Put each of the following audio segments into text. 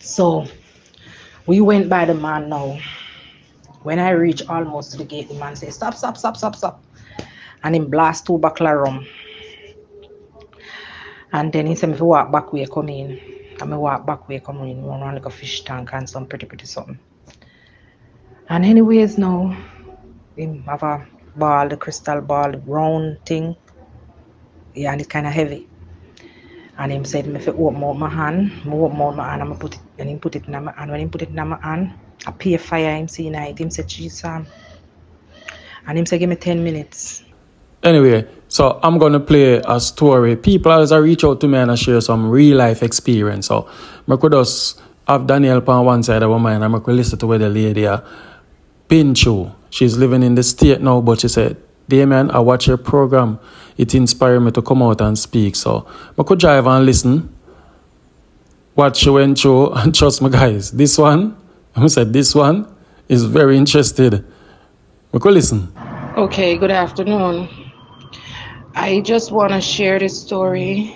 So we went by the man now. When I reach almost to the gate, the man says, Stop, stop, stop, stop, stop. And him blast two buckle of rum. And then he said, if you walk back way come in. And me walk back way come in, run like a fish tank and some pretty pretty something. And anyways now, him have a ball, the crystal ball, round thing. Yeah, and it's kinda heavy. And him said, if I open out my hand, I open out my hand and I put it and him put it in my hand. When him put it in my hand, I pay fire him see night. Him said, Jesus. And him said, give me 10 minutes. Anyway, so I'm gonna play a story. People always reach out to me and I share some real life experience. So I could just have Daniel on one side of my mind and I could listen to where the lady uh, are Pinchu. She's living in the state now, but she said, Damien, I watch your program. It inspired me to come out and speak. So I could drive and listen. What she went through and trust me guys. This one, I said this one is very interested. We could listen. Okay, good afternoon. I just want to share this story.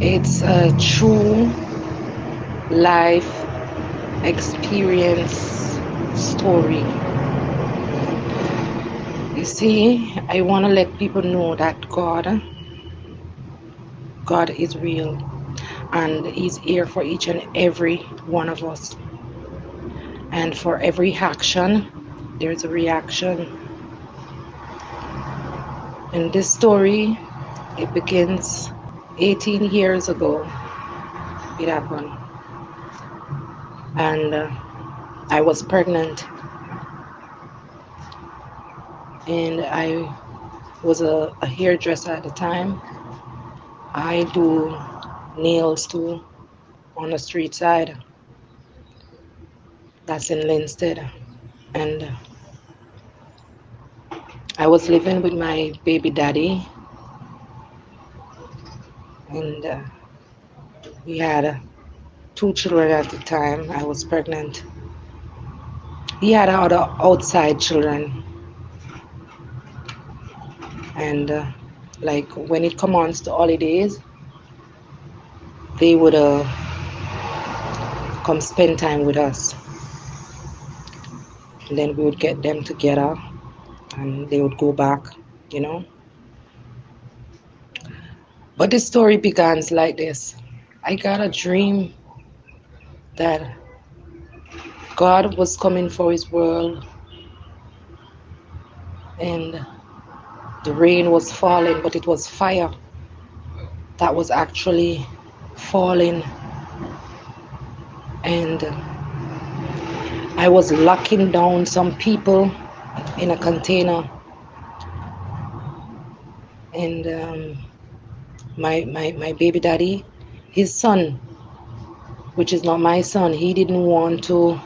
It's a true life experience story. You see, I want to let people know that God God is real and he's here for each and every one of us. And for every action, there's a reaction. In this story, it begins 18 years ago. It happened. And uh, I was pregnant. And I was a, a hairdresser at the time. I do nails too on the street side. That's in Linstead. And I was living with my baby daddy, and uh, we had uh, two children at the time. I was pregnant. He had other outside children, and uh, like when it comes to holidays, they would uh, come spend time with us. And then we would get them together and they would go back, you know. But the story begins like this I got a dream that God was coming for his world and the rain was falling, but it was fire that was actually falling. And I was locking down some people in a container. And um, my, my, my baby daddy, his son, which is not my son, he didn't want to,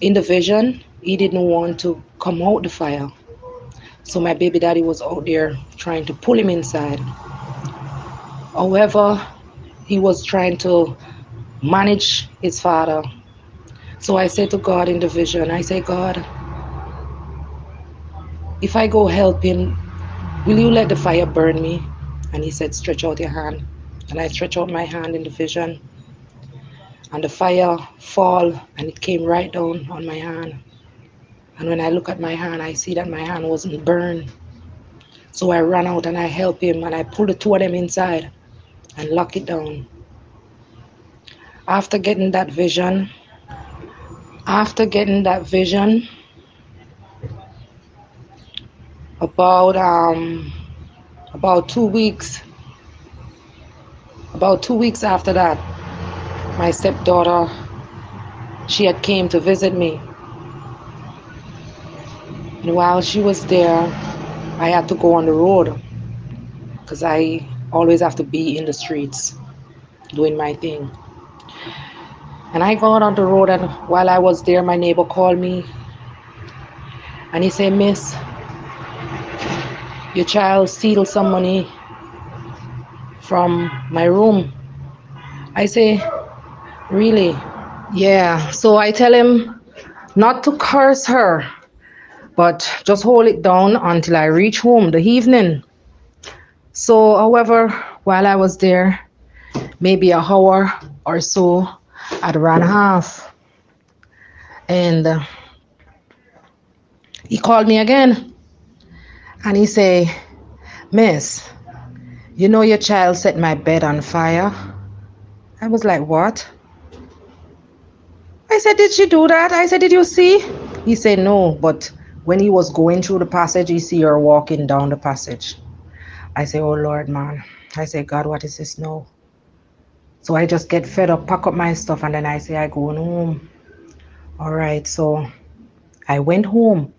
in the vision, he didn't want to come out the fire. So my baby daddy was out there trying to pull him inside. However, he was trying to manage his father so I said to God in the vision, I say, God, if I go help him, will you let the fire burn me? And he said, Stretch out your hand. And I stretch out my hand in the vision. And the fire fall and it came right down on my hand. And when I look at my hand, I see that my hand wasn't burned. So I ran out and I help him and I pull the two of them inside and lock it down. After getting that vision, after getting that vision about um about two weeks about two weeks after that my stepdaughter she had came to visit me and while she was there i had to go on the road because i always have to be in the streets doing my thing and I got on the road, and while I was there, my neighbor called me and he said, Miss, your child steal some money from my room. I say, Really? Yeah. So I tell him not to curse her, but just hold it down until I reach home the evening. So, however, while I was there, maybe a hour or so, I'd run half. And uh, he called me again and he say, Miss, you know your child set my bed on fire? I was like, what? I said, did she do that? I said, did you see? He said, no, but when he was going through the passage, he see her walking down the passage. I say, oh Lord, man. I say, God, what is this now? So I just get fed up, pack up my stuff, and then I say, I go home. All right, so I went home.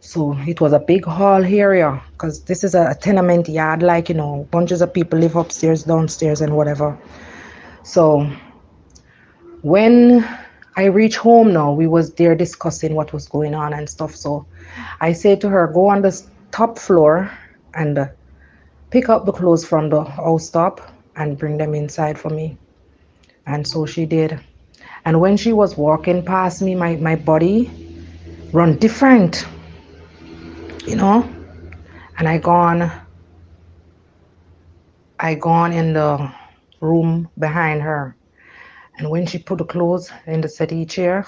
So it was a big hall area because this is a tenement yard, like, you know, bunches of people live upstairs, downstairs, and whatever. So when I reached home now, we was there discussing what was going on and stuff. So I say to her, go on the top floor and uh, pick up the clothes from the house top and bring them inside for me. And so she did. And when she was walking past me, my, my body run different you know and i gone i gone in the room behind her and when she put the clothes in the settee chair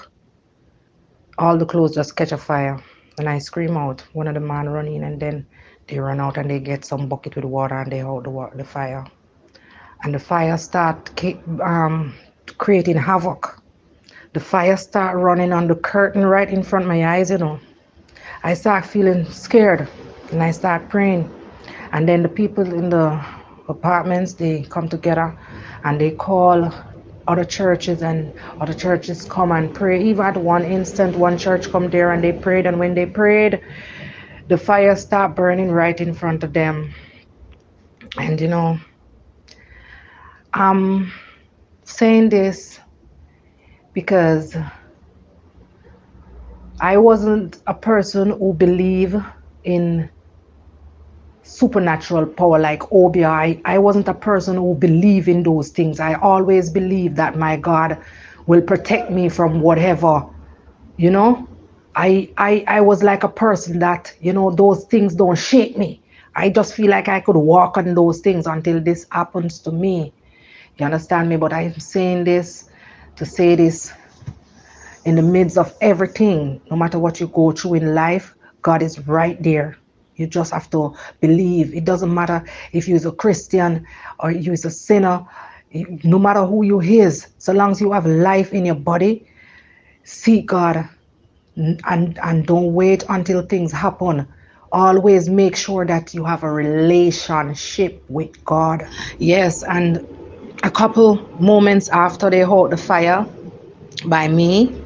all the clothes just catch a fire. And i scream out one of the man run in and then they run out and they get some bucket with water and they hold the, the fire. And the fire start um, creating havoc. The fire start running on the curtain right in front of my eyes you know. I start feeling scared and I start praying. And then the people in the apartments, they come together and they call other churches and other churches come and pray. Even at one instant, one church come there and they prayed. And when they prayed, the fire start burning right in front of them. And you know, I'm saying this because I wasn't a person who believe in supernatural power like Obeah. I, I wasn't a person who believed in those things. I always believed that my God will protect me from whatever, you know. I, I I was like a person that, you know, those things don't shake me. I just feel like I could walk on those things until this happens to me. You understand me? But I'm saying this to say this in the midst of everything, no matter what you go through in life, God is right there. You just have to believe. It doesn't matter if you're a Christian or you're a sinner, no matter who you is, so long as you have life in your body, seek God and, and don't wait until things happen. Always make sure that you have a relationship with God. Yes, and a couple moments after they hold the fire by me,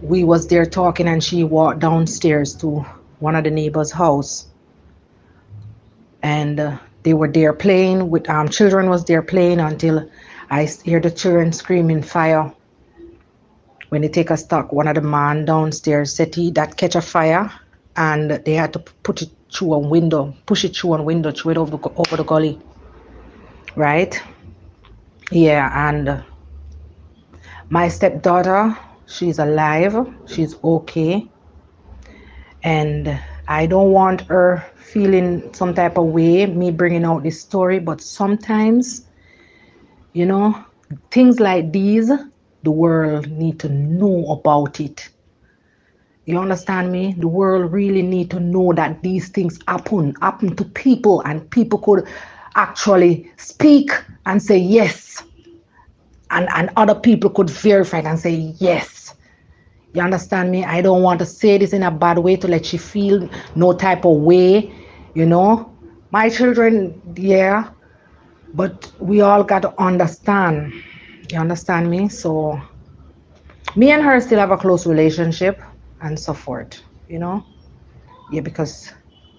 we was there talking and she walked downstairs to one of the neighbors house. And uh, they were there playing with um children was there playing until i hear the children screaming fire. When they take a stock one of the man downstairs said he that catch a fire and they had to put it through a window push it through a window through it over the, over the gully. Right? Yeah and uh, my stepdaughter she's alive. She's okay and i don't want her feeling some type of way me bringing out this story but sometimes you know things like these the world need to know about it. You understand me? The world really need to know that these things happen happen to people and people could actually speak and say yes. And and other people could verify and say yes you understand me? I don't want to say this in a bad way to let you feel no type of way, you know. My children, yeah, but we all got to understand. You understand me? So, me and her still have a close relationship and so forth, you know. Yeah, because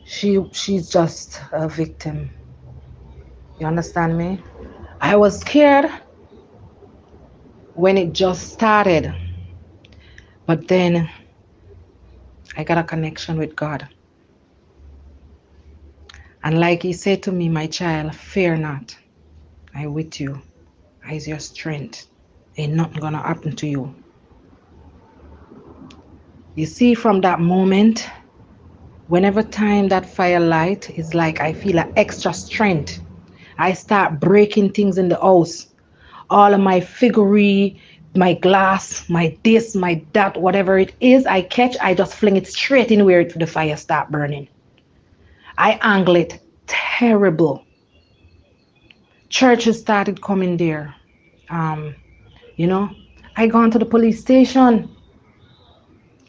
she she's just a victim. You understand me? I was scared when it just started but then I got a connection with God. And like he said to me, my child, fear not. I with you. I is your strength. Ain't nothing gonna happen to you. You see, from that moment, whenever time that fire light is like I feel an extra strength. I start breaking things in the house. All of my figurine, my glass, my this, my that, whatever it is, I catch, I just fling it straight in where the fire start burning. I angle it terrible. Churches started coming there. Um, you know, I gone to the police station.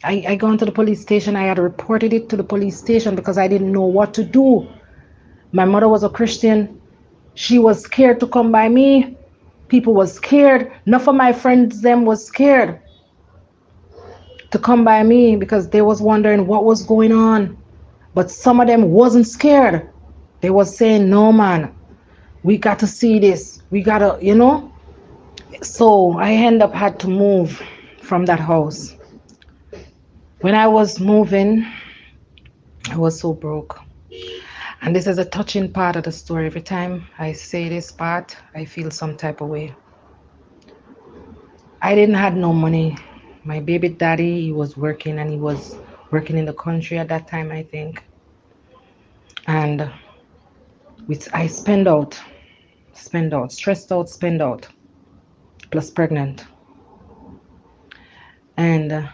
I, I gone to the police station. I had reported it to the police station because I didn't know what to do. My mother was a Christian. She was scared to come by me. People was scared. Enough of my friends them was scared to come by me because they was wondering what was going on. But some of them wasn't scared. They was saying, no man, we got to see this. We gotta, you know. So I end up had to move from that house. When I was moving, I was so broke. And this is a touching part of the story. Every time I say this part, I feel some type of way. I didn't have no money. My baby daddy, he was working and he was working in the country at that time, I think. And which I spend out, spend out, stressed out, spend out, plus pregnant. And uh,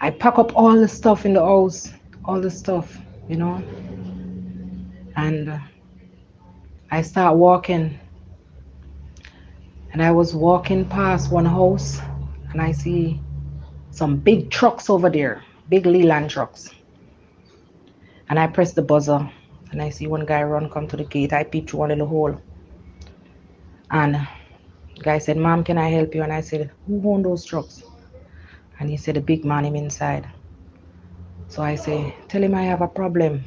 I pack up all the stuff in the house, all the stuff you know. And uh, I start walking. And I was walking past one house and I see some big trucks over there, big Leyland trucks. And I press the buzzer and I see one guy run come to the gate. I peep through one little hole. And the guy said, Mom, can I help you? And I said, Who own those trucks? And he said, A big man him inside. So I say, tell him I have a problem.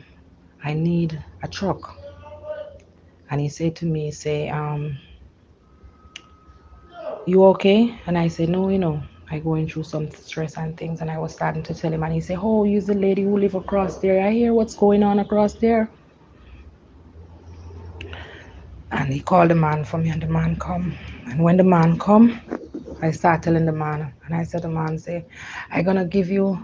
I need a truck. And he said to me, say, um, you okay? And I said, no, you know, I going through some stress and things. And I was starting to tell him, and he said, oh, you're the lady who live across there. I hear what's going on across there. And he called the man for me, and the man come. And when the man come, I start telling the man, and I said, the man say, I gonna give you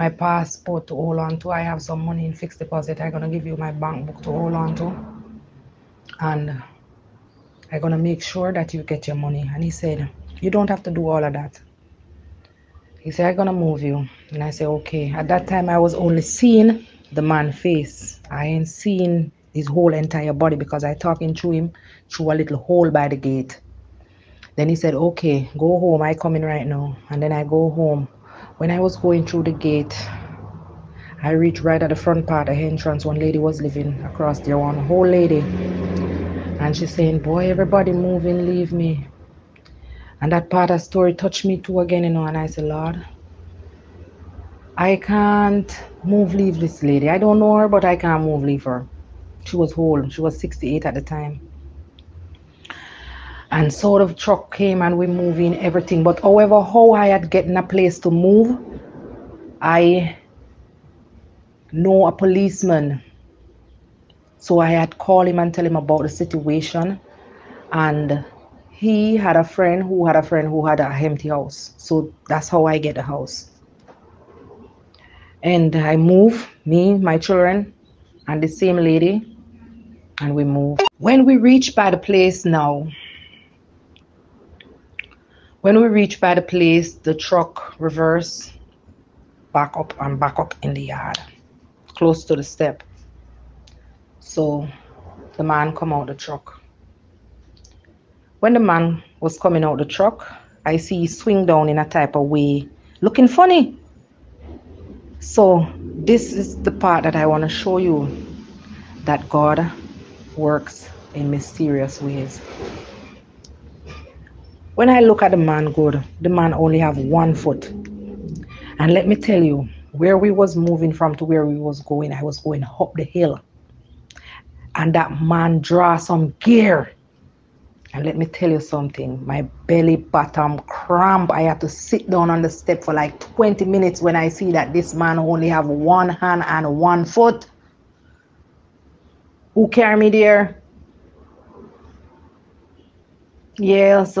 my passport to hold on to. I have some money in fixed deposit. I'm gonna give you my bank book to hold on to. And I'm gonna make sure that you get your money. And he said, You don't have to do all of that. He said, I'm gonna move you. And I said, Okay. At that time I was only seeing the man face. I ain't seeing his whole entire body because I talking through him through a little hole by the gate. Then he said, Okay, go home. I coming right now. And then I go home when I was going through the gate, I reached right at the front part of the entrance. One lady was living across there, one whole lady. And she's saying, Boy, everybody moving, leave me. And that part of the story touched me too again, you know. And I said, Lord, I can't move, leave this lady. I don't know her, but I can't move, leave her. She was whole. She was 68 at the time and sort of truck came and we moving everything. But however, how I had getting a place to move, I know a policeman. So I had called him and tell him about the situation. And he had a friend who had a friend who had a empty house. So that's how I get the house. And I move, me, my children, and the same lady, and we move. When we reach by the place now, when we reach by the place, the truck reverse, back up and back up in the yard, close to the step. So the man come out the truck. When the man was coming out the truck, I see he swing down in a type of way, looking funny. So this is the part that I want to show you that God works in mysterious ways. When I look at the man good, the man only have one foot. And let me tell you, where we was moving from to where we was going, I was going up the hill. And that man draw some gear. And let me tell you something, my belly bottom cramp. I had to sit down on the step for like 20 minutes when I see that this man only have one hand and one foot. Who carry me there? Yes.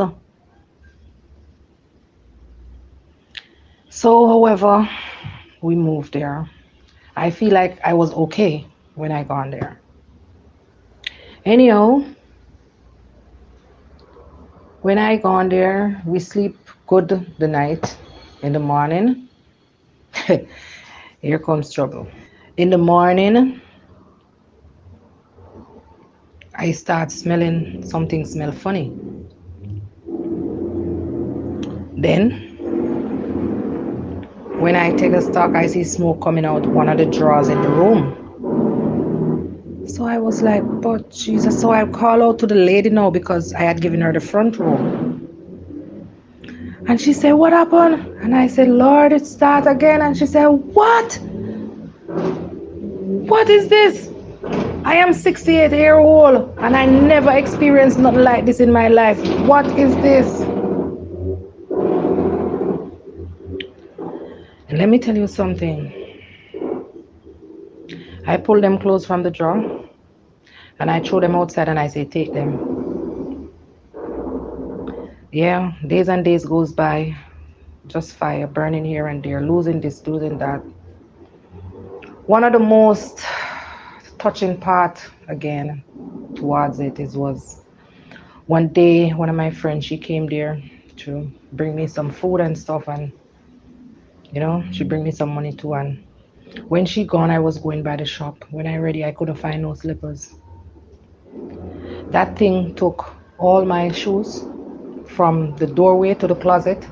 So, however, we moved there. I feel like I was okay when I gone there. Anyhow, when I gone there, we sleep good the night. In the morning, here comes trouble. In the morning, I start smelling something smell funny. Then, when I take a stock, I see smoke coming out one of the drawers in the room. So I was like, but Jesus. So I call out to the lady now because I had given her the front row. And she said, What happened? And I said, Lord, it start again. And she said, What? What is this? I am 68 year old and I never experienced nothing like this in my life. What is this? And let me tell you something. I pull them clothes from the drawer and I throw them outside and I say, take them. Yeah, days and days goes by, just fire burning here and there, losing this, losing that. One of the most touching part again towards it is was one day one of my friends she came there to bring me some food and stuff and you know she bring me some money too and when she gone i was going by the shop when i ready i couldn't find no slippers that thing took all my shoes from the doorway to the closet.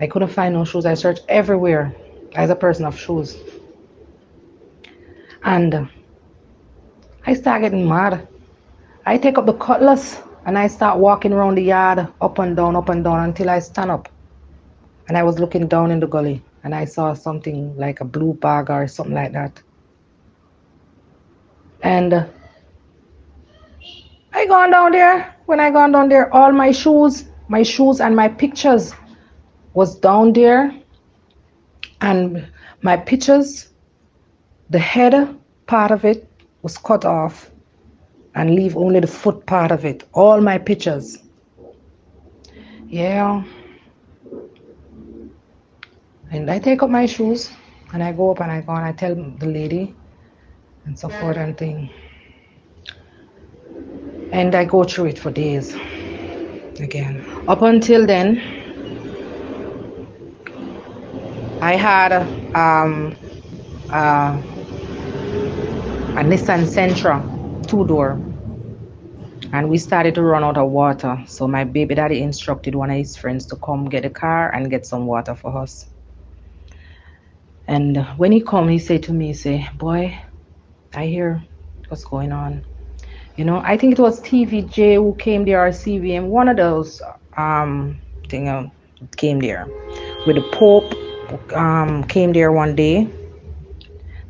I couldn't find no shoes. I searched everywhere as a person of shoes. And I start getting mad. I take up the cutlass and I start walking around the yard up and down, up and down until I stand up. And I was looking down in the gully and I saw something like a blue bag or something like that. And uh, I gone down there. When I gone down there, all my shoes, my shoes and my pictures was down there. And my pictures, the head part of it was cut off and leave only the foot part of it. All my pictures. Yeah. And I take off my shoes and I go up and I go and I tell the lady and so forth and thing and I go through it for days again. Up until then, I had um, uh, a Nissan Sentra two door, and we started to run out of water. So my baby daddy instructed one of his friends to come get a car and get some water for us. And when he come, he said to me, he say, boy, I hear what's going on. You know, I think it was TVJ who came there or CVM, one of those um thing uh, came there with the Pope um came there one day.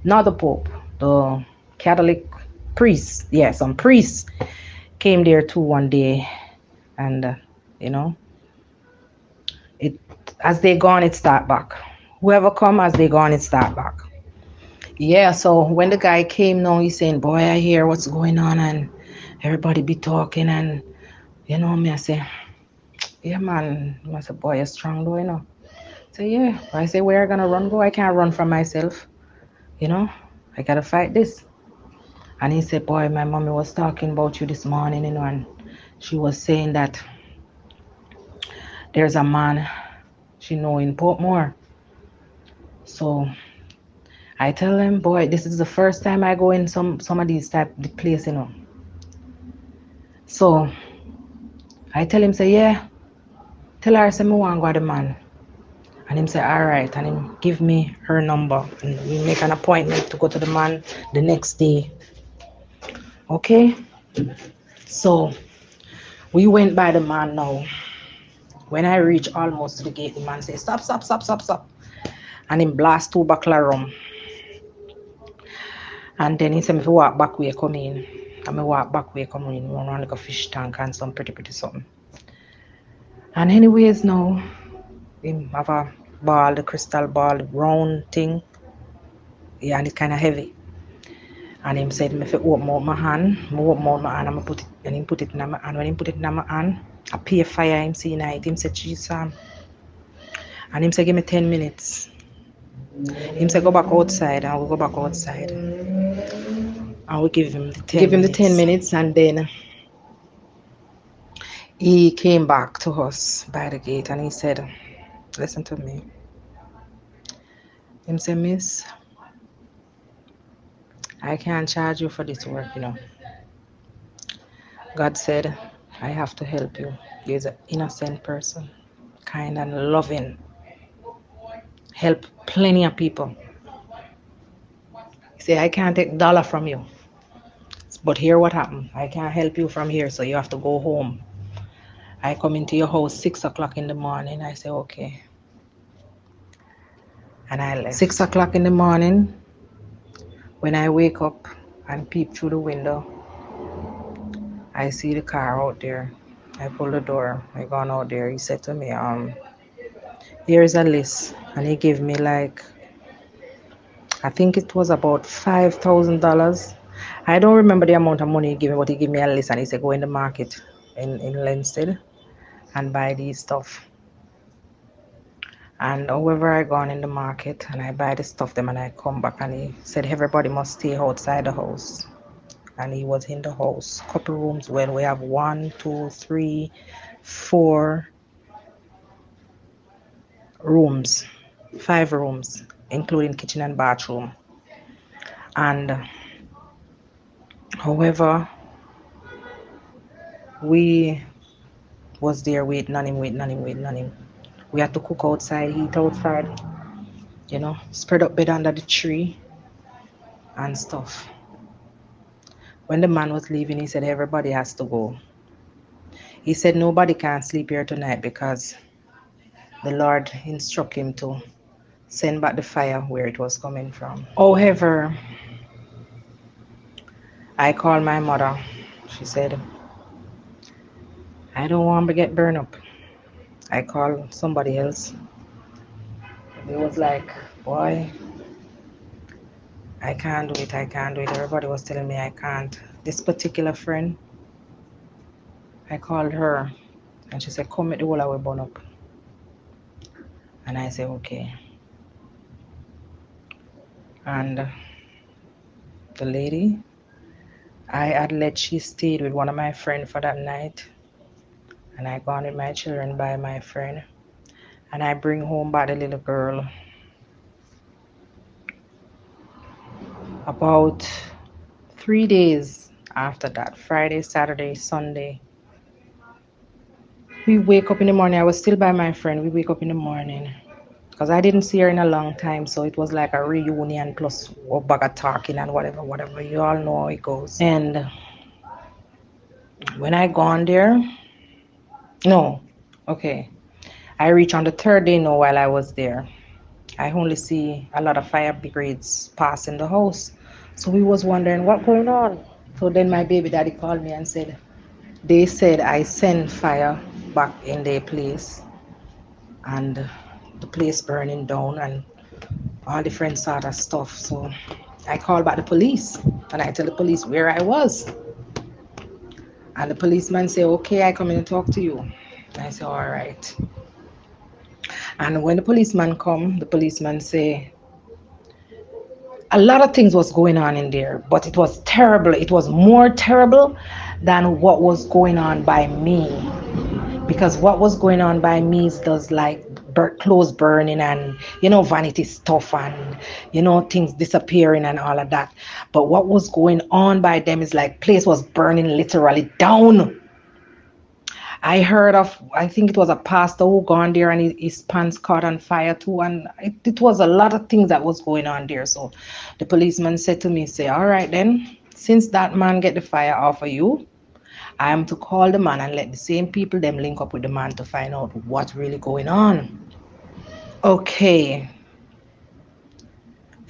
Not the Pope, the Catholic priest. Yeah, some priests came there too one day, and uh, you know, it as they gone, it start back. Whoever come as they gone, it start back. Yeah, so when the guy came now, he's saying, Boy, I hear what's going on and everybody be talking and you know me I say yeah man I say boy you're strong though you know. So yeah I say where I gonna run go? I can't run from myself you know? I gotta fight this. And he said boy my mommy was talking about you this morning you know and she was saying that there's a man she know in Portmore so I tell him boy this is the first time I go in some some of these type place you know so I tell him, say, yeah, tell her, say, me want go the man. And him say, all right. And him give me her number. And we make an appointment to go to the man the next day. Okay? So we went by the man now. When I reach almost to the gate, the man say, stop, stop, stop, stop, stop. And him blast two buckler rum. And then he said, if you walk back, we come in. And I walk back way come in one like a fish tank and some pretty pretty something. And anyways now him have a ball, the crystal ball, round thing. Yeah, and it's kinda heavy. And him said me if I open out my hand, I open my hand and I put it and him put it in my hand. And when him put it in my hand, I pay a fire him see night. Him said, Jesus. And him said, give me 10 minutes. Him said, go back outside and I will go back outside. I will give him the 10 Give him the minutes. 10 minutes and then He came back to us by the gate and he said, Listen to me. Him say, Miss, I can't charge you for this work, you know. God said, I have to help you. You're an innocent person, kind and loving. Help plenty of people. Said, I can't take dollar from you. But here what happened. I can't help you from here, so you have to go home. I come into your house six o'clock in the morning. I say, okay. And I left. Six o'clock in the morning, when I wake up and peep through the window, I see the car out there. I pull the door. I gone out there. He said to me, um, here is a list. And he gave me like, I think it was about five thousand dollars. I don't remember the amount of money he gave me, but he gave me a list and he said, go in the market in, in Linstead and buy these stuff. And however I gone in the market and I buy the stuff them and I come back and he said everybody must stay outside the house. And he was in the house. Couple rooms well we have one, two, three, four rooms. Five rooms, including kitchen and bathroom. And however we was there waiting on him, waiting on him, waiting on him. We had to cook outside, eat outside, you know, spread up bed under the tree and stuff. When the man was leaving, he said everybody has to go. He said nobody can sleep here tonight because the Lord instruct him to send back the fire where it was coming from. However, I called my mother. She said, I don't want to get burned up. I called somebody else. It was like, boy, I can't do it, I can't do it. Everybody was telling me I can't. This particular friend, I called her and she said, Come at the whole away burn up. And I say Okay. And the lady, I had let she stayed with one of my friends for that night. And I gone with my children by my friend. And I bring home by the little girl about three days after that friday saturday sunday we wake up in the morning i was still by my friend we wake up in the morning. Because i didn't see her in a long time so it was like a reunion plus a bag of talking and whatever whatever you all know how it goes. And when i gone there no okay. I reach on the third day now while i was there. I only see a lot of fire brigades passing the house. So we was wondering what going on. So then my baby daddy called me and said, they said I sent fire back in their place and the place burning down and all different sort of stuff. So I called back the police and I tell the police where I was. And the policeman say, okay, I come in and talk to you. And I say, all right. And when the policeman come, the policeman say, a lot of things was going on in there but it was terrible it was more terrible than what was going on by me because what was going on by me is those like bur- clothes burning and you know vanity stuff and you know things disappearing and all of that but what was going on by them is like place was burning literally down I heard of, I think it was a pastor who gone there and his, his pants caught on fire too. And it, it was a lot of things that was going on there. So the policeman said to me, say, all right then, since that man get the fire off of you, I am to call the man and let the same people them link up with the man to find out what's really going on. Okay.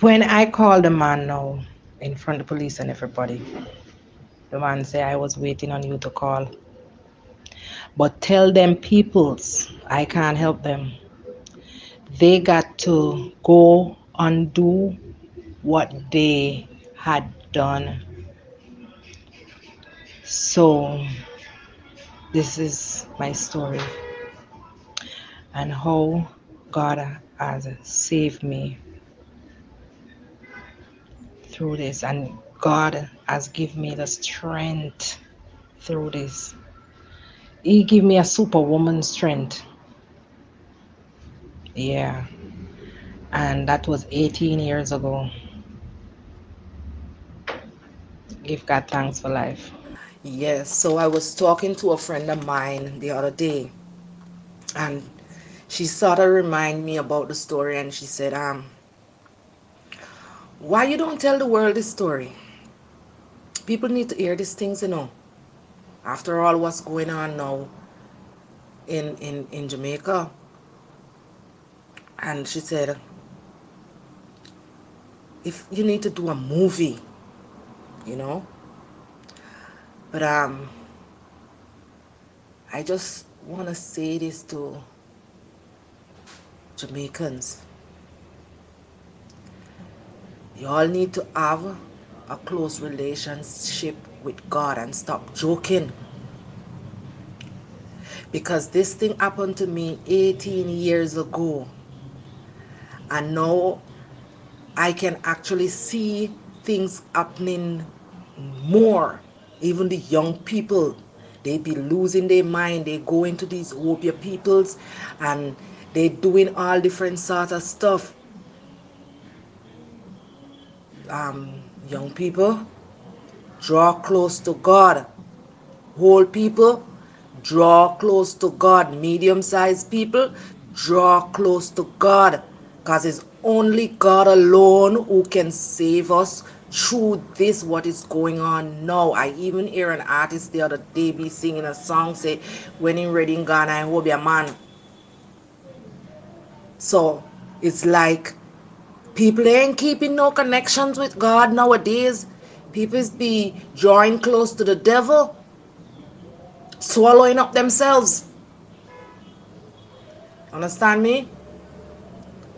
When I called the man now in front of the police and everybody, the man said, I was waiting on you to call. But tell them peoples, I can't help them. They got to go undo what they had done. So, this is my story and how God has saved me through this. And God has given me the strength through this. He gave me a superwoman strength. Yeah. And that was 18 years ago. Give God thanks for life. Yes, so I was talking to a friend of mine the other day, and she sort of reminded me about the story, and she said, um, why you don't tell the world this story? People need to hear these things, you know. After all, what's going on now in, in, in Jamaica? And she said, if you need to do a movie, you know, but um, I just want to say this to Jamaicans. You all need to have a close relationship with God and stop joking. Because this thing happened to me 18 years ago. And now I can actually see things happening more even the young people they be losing their mind they go into these obeah peoples and they doing all different sort of stuff. Um, young people draw close to god. Old people draw close to god. Medium-sized people draw close to god. Because it's only god alone who can save us through this what is going on now. I even hear an artist the other day be singing a song say when in reading ghana i hope your man. So it's like people ain't keeping no connections with god nowadays. People be drawing close to the devil swallowing up themselves. Understand me?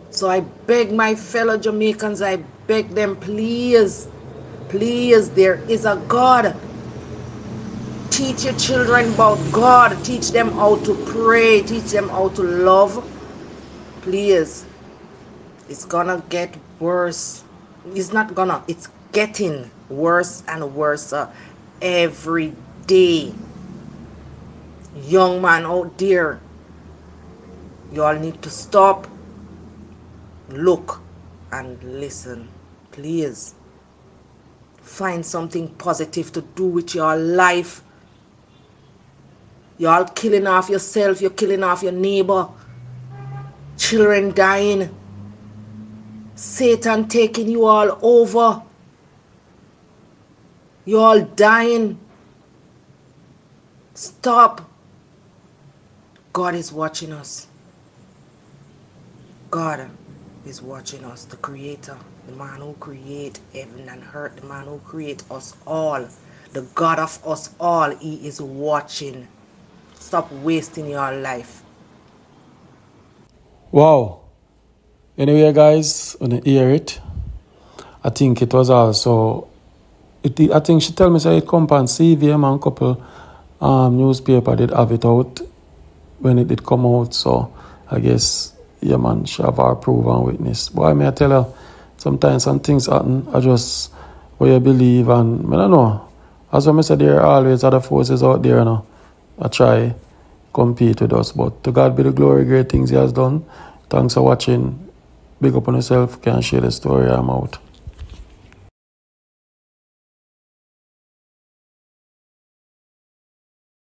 So I beg my fellow Jamaicans, I beg them, please, please, there is a God. Teach your children about God. Teach them how to pray. Teach them how to love. Please. It's gonna get worse. It's not gonna, it's getting worse and worse uh, every day. Young man out there, you all need to stop look and listen. Please find something positive to do with your life. You're all killing off yourself, you're killing off your neighbor, children dying, Satan taking you all over. You're all dying. Stop. God is watching us. God is watching us, the creator, the man who create heaven and earth, the man who create us all, the God of us all, he is watching. Stop wasting your life. Wow. Anyway, guys, when you hear it, I think it was also, it, I think she tell me say it come on CVM and couple um, newspaper did have it out when it did come out. So I guess yeah, man, she have our proof and witness. Boy, may I tell her, sometimes some things happen, I just, what you believe, and I don't know. As I said, there are always other forces out there, you know. I try compete with us, but to God be the glory, great things He has done. Thanks for watching. Big up on yourself. Can share the story. I'm out.